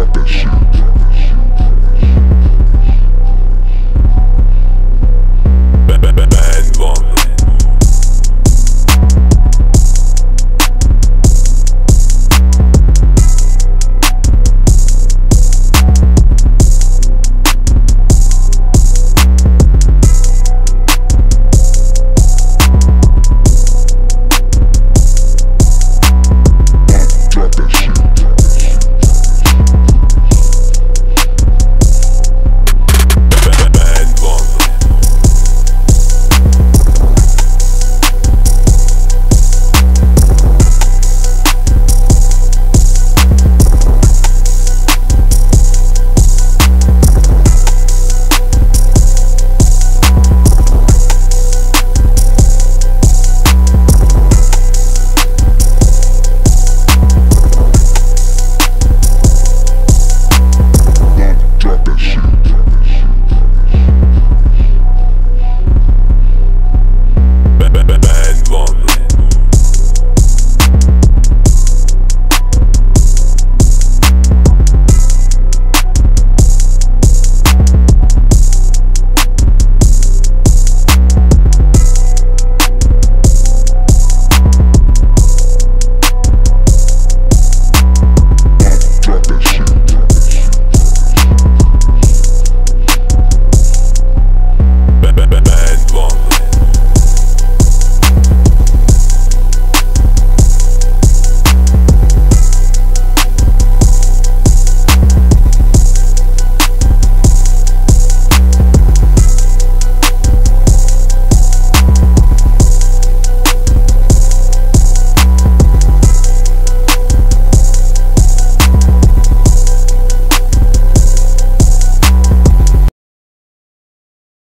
drop that shit.